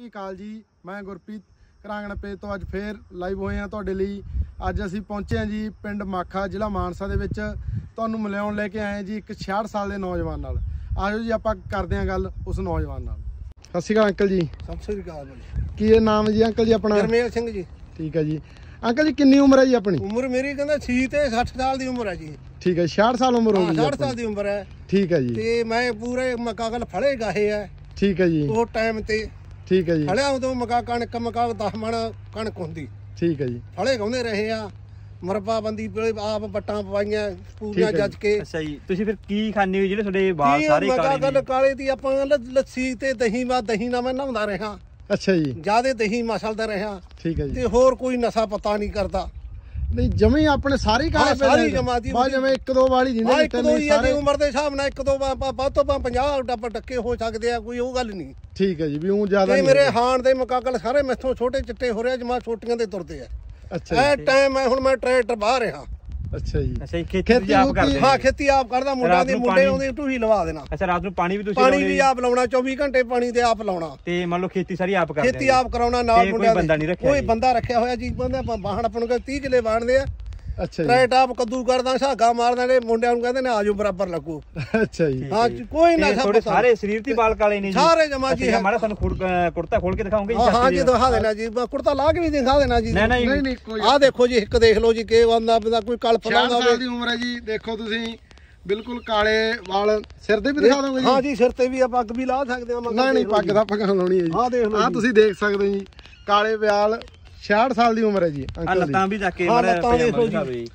ਸ਼੍ਰੀ ਅਕਾਲ ਜੀ ਮੈਂ ਗੁਰਪ੍ਰੀਤ ਕਰਾਂਗਣ ਪੇਜ ਤੋਂ ਅੱਜ ਫੇਰ ਲਾਈਵ ਹੋਏ ਹਾਂ ਤੁਹਾਡੇ ਲਈ। ਅੱਜ ਅਸੀਂ ਪਹੁੰਚੇ ਹਾਂ ਜੀ ਪਿੰਡ ਮਾਖਾ ਜ਼ਿਲ੍ਹਾ ਮਾਨਸਾ ਦੇ ਵਿੱਚ। ਤੁਹਾਨੂੰ ਮਿਲਾਉਣ ਲੈ ਕੇ ਆਏ ਜੀ ਇੱਕ 66 ਸਾਲ ਦੇ ਨੌਜਵਾਨ ਨਾਲ। ਆਜੋ ਜੀ ਆਪਾਂ ਕਰਦੇ ਹਾਂ ਗੱਲ ਉਸ ਨੌਜਵਾਨ ਨਾਲ। ਸਤਿ ਸ਼੍ਰੀ ਅਕਾਲ ਅੰਕਲ ਜੀ। ਸਤਿ ਸ੍ਰੀ ਅਕਾਲ ਜੀ ਕੀ ਇਹ ਨਾਮ ਜੀ ਅੰਕਲ ਜੀ ਆਪਣਾ? ਗਰਮੇਲ ਸਿੰਘ ਜੀ। ਠੀਕ ਹੈ ਜੀ। ਅੰਕਲ ਜੀ ਕਿੰਨੀ ਉਮਰ ਹੈ ਜੀ ਆਪਣੀ? ਉਮਰ ਮੇਰੀ ਕਹਿੰਦਾ 6 ਤੇ 60 ਸਾਲ ਦੀ ਉਮਰ ਹੈ ਜੀ। ਠੀਕ ਹੈ 66 ਸਾਲ ਉਮਰ ਹੋ ਗਈ ਜੀ 60 ਸਾਲ। ਦੀ ਉਮਰ ਹੈ। ਠੀਕ ਹੈ ਜੀ। ਤੇ ਮੈਂ ਪੂਰੇ ਮਕਾਗਲ ਫੜੇ ਗਾਹੇ ਆ। ਠੀਕ ਹੈ ਜੀ। ਉਹ ਟਾਈਮ ਤੇ ਠੀਕ ਹੈ ਜੀ। ਫੜਿਆ ਉਦੋਂ ਮਕਾ ਕਣਕ ਮਕਾ 10 ਮਣ ਕਣਕ ਹੁੰਦੀ। ਠੀਕ ਹੈ ਜੀ। ਫੜੇ ਗਾਉਂਦੇ ਰਹੇ ਆ। ਮਰਬਾ ਬੰਦੀ ਆਪ ਬੱਟਾਂ ਪਵਾਈਆਂ ਪੂਰੀਆਂ ਜੱਜ ਕੇ। ਅੱਛਾ ਜੀ ਤੁਸੀਂ ਫਿਰ ਕੀ ਖਾਂਦੇ ਹੋ ਜਿਹੜੇ ਤੁਹਾਡੇ ਵਾਲ ਸਾਰੇ ਮਕਾ ਕਾਲੇ ਨੇ ਕਾਲੇ ਦੀ ਆਪਾਂ ਲੱਸੀ ਤੇ ਦਹੀਂ ਵਾ ਦਹੀਂ ਨਾਲ ਮੈਂ ਨਹਾਉਂਦਾ ਰਿਹਾ। ਅੱਛਾ ਜੀ। ਜਿਆਦੇ ਦਹੀਂ ਮਸਲਦਾ ਰਿਹਾ। ਠੀਕ ਹੈ ਜੀ। ਤੇ ਹੋਰ ਕੋਈ ਨਸ਼ਾ ਪਤਾ ਨਹੀਂ ਕਰਦਾ। ਨਹੀਂ ਜਮੇ ਆਪਣੇ ਸਾਰੇ ਹੀ ਕਾਲੇ ਹਾਂ, ਪੈ ਸਾਰੀ। ਜਮਾਤ ਹੀ ਜਿਵੇਂ ਇੱਕ ਦੋ ਵਾਲੀ ਜਿੰਦੇ ਹਾਂ ਇੱਕ ਦੋ ਹੀ ਆ ਦੀ ਉਮਰ ਦੇ ਹਿਸਾਬ ਨਾਲ ਇੱਕ ਦੋ ਵੱਧ ਤੋਂ ਵੱਧ 50 ਡੱਬ ਟੱਕੇ ਹੋ ਸਕਦੇ ਆ ਕੋਈ ਉਹ ਗੱਲ ਨਹੀਂ ਠੀਕ ਹੈ ਜੀ ਵੀ ਉਹ ਜ਼ਿਆਦਾ ਨਹੀਂ ਮੇਰੇ। ਹਾਣ ਦੇ ਮੁਕਾਬਲੇ ਸਾਰੇ ਮੈਥੋਂ ਛੋਟੇ ਚਿੱਟੇ ਹੋ ਰਿਹਾ ਜਮਾ ਛੋਟੀਆਂ ਦੇ ਤੁਰਦੇ ਆ ਅੱਛਾ ਇਹ ਟਾਈਮ ਮੈਂ ਹੁਣ ਮੈਂ ਟਰੈਕਟਰ ਬਾਹਰ ਰਿਹਾ ਅੱਛਾ ਜੀ ਅੱਛਾ ਜੀ ਖੇਤੀ ਤੁਸੀਂ ਆਪ ਕਰਦੇ ਹੋ ਹਾਂ ਖੇਤੀ ਆਪ ਕਰਦਾ ਰਾਤ ਦੇ ਨੂੰ ਮੁੰਡੇ ਪਾਣੀ- ਆਉਂਦੇ ਟੂਹੀ ਲਵਾ ਦੇਣਾ ਅੱਛਾ ਰਾਤ ਨੂੰ ਪਾਣੀ ਵੀ ਤੁਸੀਂ ਪਾਣੀ ਲਾਉਂਦੇ ਵੀ ਹੋ? ਆਪ ਲਾਉਣਾ 24 ਘੰਟੇ ਪਾਣੀ ਤੇ ਆਪ ਲਾਉਣਾ ਤੇ ਮੰਨ ਲਓ ਖੇਤੀ ਸਾਰੀ ਆਪ ਕਰਦੇ ਖੇਤੀ ਹੋ? ਆਪ ਕਰਾਉਣਾ ਨਾਲ ਤੇ ਕੋਈ ਮੁੰਡਿਆਂ ਬੰਦਾ ਨਹੀਂ ਰੱਖਿਆ ਕੋਈ ਜੀ? ਬੰਦਾ ਰੱਖਿਆ ਹੋਇਆ ਜੀ ਬੰਦਾ ਬਾਹਣ ਆਪਾਂ ਨੂੰ ਕਹਿੰਦੇ 30 ਕਿਲੇ ਬਾਣਦੇ ਆ ਅੱਛਾ ਜੀ। ਟਰੈਟ ਆਪ ਕੱਦੂ ਕਰਦਾ ਛਾਗਾ ਮਾਰਦਾ ਨੇ ਮੁੰਡਿਆਂ ਨੂੰ ਕਹਿੰਦੇ ਨੇ ਆਜੋ ਬਰਾਬਰ ਲੱਗੋ। ਅੱਛਾ ਜੀ। ਹਾਂ ਜੀ। ਕੋਈ ਤੁਹਾਡੇ ਪਤਾ ਸਾਰੇ ਸਰੀਰ ਤੇ ਵਾਲ ਕਾਲੇ ਨੇ ਜੀ। ਸਾਰੇ ਜਮਾਂ ਜੀ ਅੱਛਾ ਹੈ। ਮਾੜਾ ਸਾਨੂੰ ਖੁਰ- ਅਹ ਕੁੜਤਾ ਖੋਲ ਕੇ ਦਿਖਾਓਗੇ ਹਾਂ ਹਾਂ ਜੀ? ਦਿਖਾ ਦੇਣਾ ਜੀ। ਕੁੜਤਾ ਲਾ ਕੇ ਵੀ ਦਿਖਾ ਦੇਣਾ ਜੀ। ਨਹੀਂ ਨਹੀਂ ਆਹ ਦੇਖੋ ਜੀ ਇੱਕ ਦੇਖ ਲਓ ਜੀ ਕਿ ਆਂਦਾ ਬੰਦਾ ਕੋਈ ਕਲਪ 4 ਲਾਉਂਦਾ ਸਾਲ ਹੋਵੇ। ਦੀ ਉਮਰ ਹੈ ਜੀ ਦੇਖੋ ਤੁਸੀਂ ਬਿਲਕੁਲ ਕਾਲੇ ਵਾਲ ਸਿਰ ਤੇ ਵੀ ਦਿਖਾ ਦੋਗੇ ਜੀ? ਹਾਂ ਜੀ ਸਿਰ ਤੇ ਵੀ ਆ ਪੱਗ ਵੀ ਲਾ ਸਕਦੇ ਆ ਨਹੀਂ ਨਹੀਂ ਪੱਗ ਦਾ ਪੱਗ ਲਾਉਣੀ ਹੈ ਜੀ। ਆਹ ਦੇਖ ਲਓ ਆਹ ਜੀ। ਤੁਸੀਂ ਦੇਖ ਸਕਦੇ ਜੀ ਕਾਲੇ ਵਾਲ 66 ਸਾਲ ਦੀ ਉਮਰ ਹੈ ਜੀ ਆ ਅੰਕਲ ਦੀ ਲੱਤਾਂ ਵੀ ਚੱਕ ਕੇ ਹਾਂ, ਲੱਤਾਂ ਪਜਾਮਾ ਦੇਖੋ ਜੀ।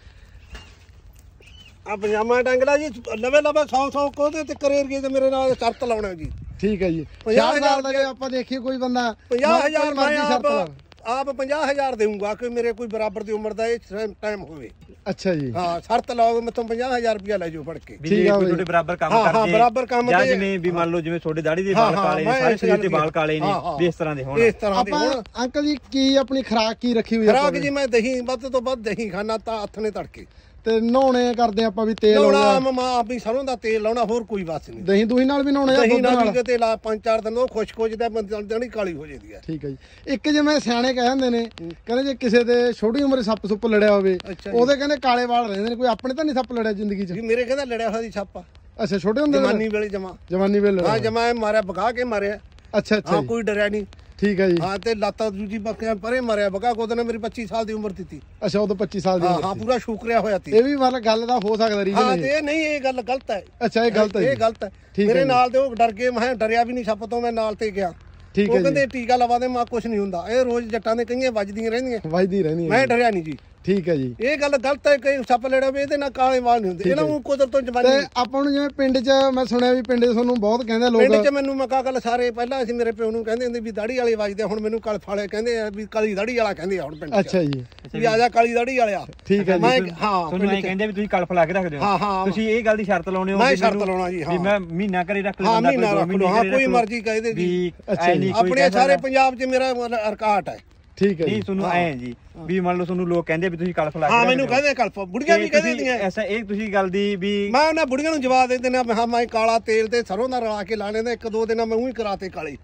ਆ ਪਜਾਮਾ ਟੰਗਲਾ ਜੀ ਲਵੇ ਲਵੇ 100 100 ਕੋਦੇ ਤੇ ਕਰੇਰ ਗਏ ਤੇ ਮੇਰੇ ਨਾਲ ਸ਼ਰਤ ਲਾਉਣਾ ਜੀ ਠੀਕ ਹੈ ਜੀ ਪੰਜਾਹ 60 ਸਾਲ ਦਾ ਹਜ਼ਾਰ ਜੇ ਆਪਾਂ ਦੇਖੀਏ ਕੋਈ ਬੰਦਾ 50000 ਕੋਈ ਮੈਂ ਮਰਜ਼ੀ ਸ਼ਰਤ ਲਾ। ਆਪ ਆਪ 50000 ਦੇਊਂਗਾ ਕਿ ਮੇਰੇ ਕੋਈ ਬਰਾਬਰ ਦੀ ਉਮਰ ਦਾ ਇਹ ਟਾਈਮ ਹੋਵੇ। ਅੱਛਾ ਜੀ। ਹਾਂ ਸ਼ਰਤ ਲਾਓ ਮੈਥੋਂ 50000 ਰੁਪਇਆ ਲੈ ਜਾਓ ਫੜ ਕੇ। ਵੀ ਠੀਕ ਜੇ ਕੋਈ। ਤੁਹਾਡੇ ਬਰਾਬਰ ਕੰਮ ਹਾਂ, ਹਾਂ, ਕਰਦੇ ਬਰਾਬਰ ਕੰਮ ਜਾਂ ਜਿਵੇਂ ਵੀ ਮੰਨ ਲਓ ਜਿਵੇਂ ਤੁਹਾਡੇ ਦਾੜੀ ਦੇ ਹਾਂ, ਵਾਲ ਹਾਂ, ਕਾਲੇ ਨੇ ਸਾਰੇ ਸਰੀਰ ਦੇ ਵਾਲ ਕਾਲੇ ਨੇ ਹਾਂ, ਹਾਂ। ਵੀ ਇਸ ਤਰ੍ਹਾਂ ਦੇ ਹੋਣ। ਇਸ ਤਰ੍ਹਾਂ ਦੇ ਹੁਣ। ਅੰਕਲ ਜੀ ਕੀ ਆਪਣੀ ਖਰਾਕ ਕੀ ਰੱਖੀ ਹੋਈ ਖਰਾਕ ਆਪਾਂ? ਜੀ ਮੈਂ ਦਹੀਂ ਵੱਧ ਤੋਂ ਵੱਧ ਦਹੀਂ ਖਾਣਾ ਤਾਂ ਹੱਥ ਨੇ ਤੜਕੇ। ਤੇ ਨਹਾਉਣੇ ਕਰਦੇ ਆਪਾਂ ਵੀ ਤੇਲ ਲਾਉਣਾ ਮਮਾ ਆਪ ਹੀ ਸਰੋਂ ਦਾ ਤੇਲ ਲਾਉਣਾ ਹੋਰ ਕੋਈ ਬਸ ਨਹੀਂ। ਦਹੀਂ ਦੂਹੀ ਨਾਲ ਵੀ ਨਹਾਉਣੇ ਆ ਦੁੱਧ ਨਾਲ ਨਾਲ? ਵੀ ਕਿਤੇ ਲਾ ਪੰਜ ਚਾਰ ਦਿਨ ਉਹ ਖੁਸ਼ਕ ਹੋ ਜਾਂਦਾ ਬੰਦਣੀ ਕਾਲੀ ਹੋ ਜਾਂਦੀ ਹੈ ਠੀਕ ਹੈ ਜੀ। ਇੱਕ ਜਿਵੇਂ ਸਿਆਣੇ ਕਹਿ ਜਾਂਦੇ ਨੇ ਕਹਿੰਦੇ ਜੇ ਕਿਸੇ ਦੇ ਛੋਟੀ ਉਮਰੇ ਸੱਪ ਸੁੱਪ ਲੜਿਆ ਹੋਵੇ ਜੀ। ਉਹਦੇ ਕਹਿੰਦੇ ਕਾਲੇ ਵਾਲ ਰਹਿੰਦੇ ਨੇ ਕੋਈ ਆਪਣੇ ਤਾਂ ਨਹੀਂ ਸੱਪ ਲੜਿਆ ਜ਼ਿੰਦਗੀ 'ਚ? ਵੀ ਮੇਰੇ ਕਹਿੰਦਾ ਲੜਿਆ ਹੋਇਆ ਦੀ ਛਾਪਾ ਅੱਛਾ ਛੋਟੇ ਹੁੰਦੇ ਜਵਾਨੀ ਵੇਲੇ ਜਮਾ। ਜਵਾਨੀ ਵੇਲੇ ਹਾਂ ਜਮਾ ਮਾਰਿਆ ਬਗਾ ਕੇ ਮਾਰਿਆ। ਅੱਛਾ ਅੱਛਾ ਹਾਂ ਜੀ। ਕੋਈ ਡਰਿਆ ਨਹੀਂ। ਠੀਕ ਹੈ ਜੀ। ਹਾਂ ਤੇ ਲਾਤਾ ਦੂਜੀ ਬੱਕਿਆਂ ਪਰੇ ਮਾਰਿਆ। ਬਗਾ ਕੋਦ ਨੇ ਮੇਰੀ 25 ਸਾਲ ਦੀ ਉਮਰ ਦਿੱਤੀ। ਅੱਛਾ ਉਦੋਂ 25 ਸਾਲ ਦੀ ਹਾਂ ਹਾਂ ਪੂਰਾ ਸ਼ੁਕਰਿਆ ਹੋਇਆ ਤੀ ਇਹ ਵੀ ਮਤਲਬ ਗੱਲ ਦਾ ਹੋ ਸਕਦਾ ਹਾਂ ਰੀਜਨ ਤੇ ਇਹ ਨਹੀਂ ਇਹ ਗੱਲ ਗਲਤ ਹੈ। ਅੱਛਾ ਇਹ ਗਲਤ ਹੈ ਇਹ। ਗਲਤ ਹੈ। ਹੈ ਮੇਰੇ। ਨਾਲ ਦੇ ਉਹ ਡਰ ਗਏ ਮੈਂ ਡਰਿਆ ਵੀ ਨਹੀਂ ਛੱਪ ਤੋਂ ਮੈਂ ਨਾਲ ਤੇ ਗਿਆ। ਠੀਕ ਉਹ ਹੈ ਕਹਿੰਦੇ ਜੀ ਟੀਕਾ ਲਵਾ ਦੇ ਮਾ ਕੁਝ ਨਹੀਂ ਹੁੰਦਾ। ਇਹ ਰੋਜ਼ ਜੱਟਾਂ ਦੇ ਕਈਆਂ ਵੱਜਦੀਆਂ ਰਹਿੰਦੀਆਂ। ਵਜਦੀ ਰਹਿੰਦੀ ਹੈ ਮੈਂ। ਡਰਿਆ ਨਹੀਂ ਜੀ। ਠੀਕ ਹੈ ਜੀ। ਇਹ ਗੱਲ ਗਲਤ ਹੈ ਕਿ ਸੱਪ ਲੜਾ ਵੀ ਇਹਦੇ ਨਾਲ ਕਾਲੇ ਵਾਲ ਨਹੀਂ ਹੁੰਦੇ। ਇਹਨਾਂ ਨੂੰ ਕੁਦਰਤ ਤੋਂ ਤੇ ਜਵਾਨੀ ਆਪਾਂ ਨੂੰ ਜਿਵੇਂ ਪਿੰਡ 'ਚ ਮੈਂ ਸੁਣਿਆ ਵੀ ਪਿੰਡ 'ਚ ਤੁਹਾਨੂੰ ਬਹੁਤ ਕਹਿੰਦੇ ਪਿੰਡ ਲੋਕ। 'ਚ ਮੈਨੂੰ ਮੱਕਾ ਗੱਲ ਸਾਰੇ ਪਹਿਲਾਂ ਅਸੀਂ ਮੇਰੇ ਪਿਓ ਨੂੰ ਕਹਿੰਦੇ ਹੁੰਦੇ ਵੀ ਦਾੜੀ ਵਾਲੇ ਵੱਜਦੇ ਹੁਣ ਮੈਨੂੰ ਕਲ ਫਾਲੇ ਕਹਿੰਦੇ ਆ ਵੀ ਕਾਲੀ ਦਾੜੀ ਵਾਲਾ ਕਹਿੰਦੇ ਆ ਹੁਣ ਪਿੰਡ 'ਚ। ਅੱਛਾ ਜੀ। ਵੀ ਆ ਜਾ ਕਾਲੀ ਦਾੜੀ ਵਾਲਿਆ। ਠੀਕ ਹੈ ਜੀ। ਮੈਂ ਹਾਂ ਤੁਹਾਨੂੰ ਪਿੰਡ ਇਹ। ਕਹਿੰਦੇ ਵੀ ਤੁਸੀਂ ਕਲਫ ਲਾ ਕੇ ਰੱਖਦੇ ਹਾਂ, ਹੋ ਹਾਂ। ਤੁਸੀਂ ਇਹ ਗੱਲ ਦੀ ਸ਼ਰਤ ਲਾਉਣੇ ਹੋ ਮੈਂ ਵੀ ਸ਼ਰਤ ਲਾਉਣਾ ਜੀ, ਵੀ ਹਾਂ। ਮੈਂ ਮਹੀਨਾ ਕਰੇ ਰੱਖ ਹਾਂ, ਲੈਂਦਾ ਕੋਈ ਮਰਜ਼ੀ ਕਹਿ ਦੇ ਜੀ। ਵੀ ਕੋਈ ਆਪਣੇ ਸਾਰੇ। ਪੰਜਾਬ 'ਚ ਮੇਰਾ ਰਿਕਾਰਡ ਹੈ। ਠੀਕ ਹੈ ਨਹੀਂ ਜੀ। ਤੁਹਾਨੂੰ ਐ ਜੀ ਵੀ ਮੰਨ ਲਓ ਤੁਹਾਨੂੰ ਲੋਕ ਕਹਿੰਦੇ ਵੀ ਤੁਸੀਂ ਕਲਫ ਲਾ ਕੇ ਹਾਂ ਮੈਨੂੰ ਹੋ। ਕਹਿੰਦੇ ਕਲਪ ਬੁੜੀਆਂ ਵੀ ਕਹਿੰਦੇ ਦੀਆਂ ਐਸਾ ਇਹ ਤੁਸੀਂ ਗੱਲ ਦੀ ਵੀ ਮੈਂ ਉਹਨਾਂ ਬੁੜੀਆਂ ਨੂੰ ਜਵਾਬ ਦੇ ਦਿੰਦਾ ਹਾਂ ਮੈਂ ਕਾਲਾ ਤੇਲ ਤੇ ਸਰੋਂ ਦਾ ਰਲਾ ਕੇ ਲਾਣੇ ਨੇ ਇੱਕ ਦੋ ਦਿਨਾਂ ਮੈਂ ਉਹੀ ਕਰਾਤੇ ਕਾਲੇ।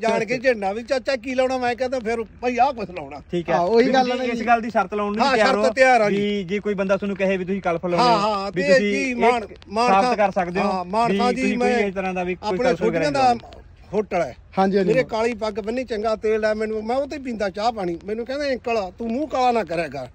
ਜਾਣ ਕੇ ਝੰਡਾ ਵੀ ਚਾਚਾ ਕੀ ਲਾਉਣਾ? ਮੈਂ ਕਹਿੰਦਾ ਫਿਰ ਭਾਈ ਆਹ ਕੁਛ ਲਾਉਣਾ। ਠੀਕ ਹੈ। ਹਾਂ, ਉਹੀ ਗੱਲ ਤੁਸੀਂ ਹੈ ਨਾ ਇਸ। ਗੱਲ ਦੀ ਸ਼ਰਤ ਲਾਉਣ ਨੂੰ ਹਾਂ, ਤਿਆਰ ਸ਼ਰਤ ਹੋ ਤਿਆਰ ਆ ਜੀ। ਜੇ ਕੋਈ ਬੰਦਾ ਤੁਹਾਨੂੰ ਕਹੇ ਵੀ ਤੁਸੀਂ ਕਲਫ ਲਾਉਣੇ ਹਾਂ, ਹੋ, ਹਾਂ, ਵੀ ਤੇ ਤੁਸੀਂ ਮਾਨ- ਮਾਨ ਕਰ ਸਕਦੇ ਹੋ ਹਾਂ, ਮਾਨ ਜੀ, ਮੈਂ ਇਸ ਤਰ੍ਹਾਂ ਦਾ ਵੀ ਕੋਈ ਆਪਣੇ ਕਲਫ ਛੋਟੀਆਂ ਦਾ ਹੋਟਲ ਹੈ। ਹਾਂਜੀ ਹਾਂਜੀ। ਮੇਰੇ ਕਾਲੀ ਪੱਗ ਬੰਨੀ ਚੰਗਾ ਤੇਲ ਹੈ ਮੈਨੂੰ। ਮੈਂ ਉਹ ਤੇ ਪੀਂਦਾ ਚਾਹ ਪਾਣੀ। ਮੈਨੂੰ ਕਹਿੰਦੇ ਅੰਕਲ ਤੂੰ ਮੂੰਹ ਕਾਲਾ ਨਾ ਕਰਿਆ ਕਰ।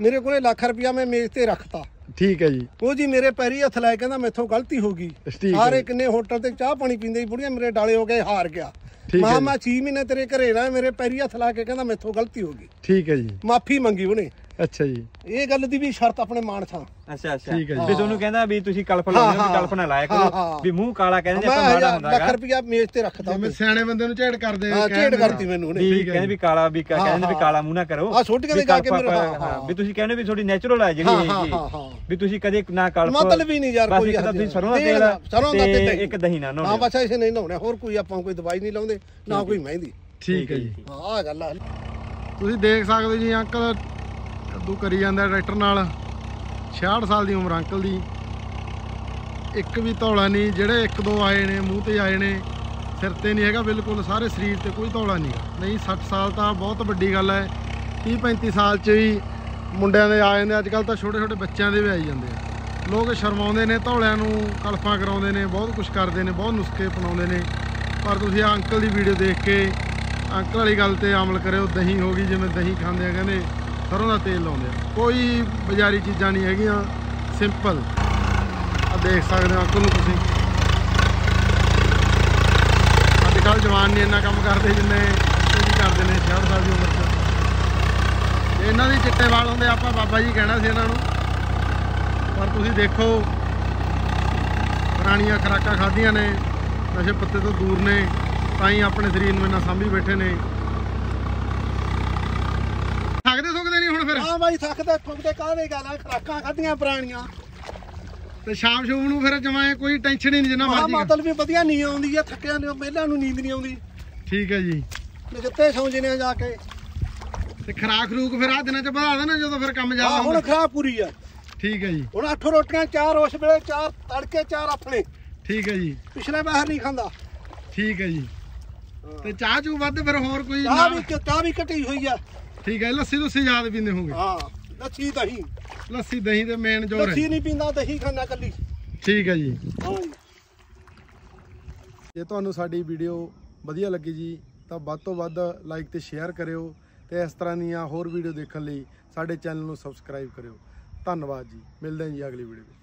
ਮੇਰੇ ਕੋਲੇ ਲੱਖ ਰੁਪਇਆ ਮੈਂ ਮੇਜ਼ ਤੇ ਰੱਖਤਾ। ਠੀਕ ਹੈ ਜੀ। ਉਹ ਜੀ ਮੇਰੇ ਪੈਰੀ ਹੱਥ ਲਾਏ ਕਹਿੰਦਾ ਮੈਥੋਂ ਗਲਤੀ ਹੋ ਗਈ। ਸਾਰੇ ਕਿੰਨੇ ਹੋਟਲ ਤੇ ਚਾਹ ਪਾਣੀ ਪੀਂਦੇ ਬੁੜੀਆਂ ਮੇਰੇ ਡਾਲੇ ਹੋ ਗਏ ਹਾਰ ਗਿਆ। ਮਾਂ। ਮੈਂ 6 ਮਹੀਨੇ ਤੇਰੇ ਘਰੇ ਰਹਾ ਮੇਰੇ ਪੈਰੀ ਹੱਥ ਲਾ ਕੇ ਕਹਿੰਦਾ ਮੈਥੋਂ ਗਲਤੀ ਹੋ ਗਈ। ਠੀਕ ਹੈ ਜੀ। ਮਾਫੀ ਮੰਗੀ ਉਹਨੇ। ਅੱਛਾ ਜੀ। ਇਹ ਗੱਲ ਦੀ ਵੀ ਸ਼ਰਤ ਆਪਣੇ ਮਾਣ ਥਾਂ। ਅੱਛਾ ਅੱਛਾ। ਠੀਕ ਹੈ ਜੀ। ਵੀ ਤੁਹਾਨੂੰ ਕਹਿੰਦਾ ਵੀ ਤੁਸੀਂ ਕਲਫ ਲਾਉਣੇ ਹੋ ਵੀ ਕਲਫ ਨਾ ਲਾਇਆ ਕਰੋ। ਵੀ ਮੂੰਹ ਕਾਲਾ ਕਹਿੰਦੇ ਮੈਂ ਆਪਾਂ ਮਾੜਾ ਹੁੰਦਾ ਲੱਖ ਹੈਗਾ ਰੁਪਇਆ ਮੇਜ਼ ਤੇ ਰੱਖਤਾ ਜਿਵੇਂ ਸਿਆਣੇ ਬੰਦੇ ਨੂੰ ਝੇੜ ਕਰਦੇ ਹਾਂ ਝੇੜ ਕਰਤੀ ਮੈਨੂੰ ਉਹਨੇ। ਵੀ ਠੀਕ ਹੈ ਕਹਿੰਦੇ ਵੀ ਕਾਲਾ ਵੀ ਕਹਿੰਦੇ ਵੀ। ਕਾਲਾ ਮੂੰਹ ਨਾ ਕਰੋ। ਆਹ ਛੋਟੀਆਂ ਦੇ ਵੀ ਜਾ ਕੇ ਕਲਪ ਮੇਰੇ- ਹਾਂ। ਵੀ ਤੁਸੀਂ ਕਹਿੰਦੇ ਵੀ ਤੁਹਾਡੀ ਨੈਚੁਰਲ ਹੈ ਜਿਹੜੀ ਹਾਂ, ਇਹ ਹਾਂ, ਚੀਜ਼। ਹਾਂ, ਹਾਂ। ਵੀ ਤੁਸੀਂ ਕਦੇ ਨਾ ਕਲਪ ਮਤਲਬ ਹੀ ਨਹੀਂ ਯਾਰ ਬਸ ਕੋਈ ਇੱਕ ਤਾਂ ਤੁਸੀਂ ਸਰੋਂ ਦਾ ਤੇਲ, ਤੇਲ ਸਰੋਂ ਦਾ ਤੇ ਤੇ ਦਹੀਂ। ਇੱਕ ਦਹੀਂ ਨਾ ਨਾ ਬਸ ਐਸੇ ਨਹੀਂ ਲਾਉਣੇ ਹੋਰ ਕੋਈ ਆਪਾਂ ਕੋਈ ਦਵਾਈ ਨਹੀਂ ਲਾਉਂਦੇ ਨਾ ਕੋਈ ਮਹਿੰਦੀ। ਠੀਕ ਹੈ ਜੀ। ਹਾਂ ਆਹ ਗੱਲ ਆ। ਤੁਸੀਂ ਦੇਖ ਸਕਦੇ ਜੀ ਅੰਕਲ ਕੱਦੂ ਕਰੀ ਜਾਂਦਾ ਟਰੈਕਟਰ ਨਾਲ। 66 ਸਾਲ ਦੀ ਉਮਰ ਅੰਕਲ ਦੀ। ਇੱਕ ਵੀ ਧੌਲਾ ਨਹੀਂ, ਜਿਹੜੇ ਇੱਕ ਦੋ ਆਏ ਨੇ, ਮੂੰਹ ਤੇ ਆਏ ਨੇ, ਸਿਰ ਤੇ ਨਹੀਂ ਹੈਗਾ ਬਿਲਕੁਲ, ਸਾਰੇ ਸਰੀਰ ਤੇ ਕੋਈ ਧੌਲਾ ਨਹੀਂ ਨਹੀਂ 60 ਸਾਲ ਤਾਂ ਬਹੁਤ ਵੱਡੀ ਗੱਲ ਹੈ। 30 35 ਸਾਲ ਚ ਹੀ ਮੁੰਡਿਆਂ ਦੇ ਆ ਜਾਂਦੇ ਅੱਜ ਕੱਲ ਤਾਂ ਛੋਟੇ ਛੋਟੇ ਬੱਚਿਆਂ ਦੇ ਵੀ ਆਈ ਜਾਂਦੇ ਆ। ਲੋਕ ਸ਼ਰਮਾਉਂਦੇ ਨੇ, ਧੌਲਿਆਂ ਨੂੰ ਕਲਫਾਂ ਕਰਾਉਂਦੇ ਨੇ, ਬਹੁਤ ਕੁਝ ਕਰਦੇ ਨੇ, ਬਹੁਤ ਨੁਸਖੇ ਅਪਣਾਉਂਦੇ ਨੇ। ਪਰ ਤੁਸੀਂ ਆ ਅੰਕਲ ਦੀ ਵੀਡੀਓ ਦੇਖ ਕੇ, ਅੰਕਲ ਵਾਲੀ ਗੱਲ ਤੇ ਅਮਲ ਕਰਿਓ, ਦਹੀਂ ਹੋ ਗਈ, ਜਿਵੇਂ ਦਹੀਂ ਖਾਂਦੇ ਆ, ਕਹਿੰਦੇ ਸਰੋਂ ਦਾ ਤੇਲ ਲਾਉਂਦੇ ਆ। ਕੋਈ ਬਜ਼ਾਰੀ ਚੀਜ਼ਾਂ ਨਹੀਂ ਹੈਗੀਆਂ। ਸਿੰਪਲ ਆ ਦੇਖ ਸਕਦੇ ਹੋ ਅੰਕਲ ਨੂੰ ਤੁਸੀਂ। ਅੱਜ ਕੱਲ ਜਵਾਨ ਨਹੀਂ ਇੰਨਾ ਕੰਮ ਕਰਦੇ ਜਿੰਨੇ ਇਹ ਕਰਦੇ ਨੇ, ਸ਼ਹਿਰ ਸਾਹਿਬ ਦੀ ਉਮਰ 'ਚ। ਇਹਨਾਂ ਦੇ ਚਿੱਟੇ ਵਾਲ ਹੁੰਦੇ, ਆਪਾਂ ਬਾਬਾ ਜੀ ਕਹਿਣਾ ਸੀ ਇਹਨਾਂ ਨੂੰ। ਪਰ ਤੁਸੀਂ ਦੇਖੋ, ਪੁਰਾਣੀਆਂ ਖੁਰਾਕਾਂ ਖਾਧੀਆਂ ਨੇ, ਨਸ਼ੇ ਪੱਤੇ ਤੋਂ ਦੂਰ ਨੇ, ਤਾਂ ਹੀ ਆਪਣੇ ਸਰੀਰ ਨੂੰ ਇੰਨਾ ਸਾਂਭੀ ਬੈਠੇ ਨੇ ਥੱਕਦੇ ਸੁੱਕਦੇ ਨਹੀਂ ਹੁਣ ਫਿਰ ਹਾਂ ਬਾਈ ਥੱਕਦੇ ਠੁੱਕਦੇ ਕਾਹਦੇ ਗੱਲ ਆ? ਖਰਾਕਾਂ ਖਾਧੀਆਂ ਪੁਰਾਣੀਆਂ। ਤੇ ਸ਼ਾਮ ਸ਼ੂਮ ਨੂੰ ਫਿਰ ਜਮਾਏ ਕੋਈ ਟੈਨਸ਼ਨ ਹੀ ਨਹੀਂ ਜਿੰਨਾ ਮਰਜ਼ੀ ਮਾਤਲ ਵੀ ਵਧੀਆ ਨੀਂਦ ਆਉਂਦੀ ਆ ਥੱਕਿਆਂ ਨੂੰ ਮਹਿਲਾਂ ਨੂੰ ਨੀਂਦ ਨਹੀਂ ਆਉਂਦੀ। ਠੀਕ ਹੈ ਜੀ। ਨਜਿੱਤੇ ਸੌਂ ਜਨੇ ਜਾ ਕੇ। ਤੇ ਖਰਾਕ ਰੂਕ ਫਿਰ ਆ ਦਿਨਾਂ ਚ ਵਧਾ ਦੇਣਾ ਜਦੋਂ ਫਿਰ ਕੰਮ ਜ਼ਿਆਦਾ ਹੁਣ ਖਰਾਬ ਪੂਰੀ ਆ। ਠੀਕ ਹੈ ਜੀ। ਹੁਣ ਅੱਠ ਰੋਟੀਆਂ ਚਾਰ ਉਸ ਵੇਲੇ ਚਾਰ ਤੜਕੇ ਚਾਰ ਆਪਣੇ। ਠੀਕ ਹੈ ਜੀ। ਪਿਛਲੇ ਬਾਹਰ ਨਹੀਂ ਖਾਂਦਾ। ਠੀਕ ਹੈ ਜੀ। ਤੇ ਚਾਹ ਚੂ ਵੱਧ ਫਿਰ ਹੋਰ ਕੋਈ ਚਾਹ ਵੀ ਚਾਹ ਵੀ ਘਟੀ ਹੋਈ ਆ। ਠੀਕ ਹੈ ਲੱਸੀ ਲੁੱਸੀ ਯਾਦ ਪੀਂਦੇ ਹੋਗੇ ਹਾਂ ਲੱਸੀ ਦਹੀਂ। ਲੱਸੀ ਦਹੀਂ ਤੇ ਮੇਨ ਜੋਰ ਲੱਸੀ ਨਹੀਂ ਪੀਂਦਾ ਦਹੀਂ ਖਾਂਦਾ ਕੱਲੀ ਠੀਕ ਹੈ ਜੀ। ਹਾਂ ਜੀ। ਜੇ ਤੁਹਾਨੂੰ ਸਾਡੀ ਵੀਡੀਓ ਵਧੀਆ ਲੱਗੀ ਜੀ ਤਾਂ ਵੱਧ ਤੋਂ ਵੱਧ ਲਾਈਕ ਤੇ ਸ਼ੇਅਰ ਕਰਿਓ ਤੇ ਇਸ ਤਰ੍ਹਾਂ ਦੀਆਂ ਹੋਰ ਵੀਡੀਓ ਦੇਖਣ ਲਈ ਸਾਡੇ ਚੈਨਲ ਨੂੰ ਸਬਸਕ੍ਰਾਈਬ ਕਰਿਓ। ਧੰਨਵਾਦ ਜੀ। ਮਿਲਦੇ ਹਾਂ ਜੀ ਅਗਲੀ ਵੀਡੀਓ ਵਿੱਚ।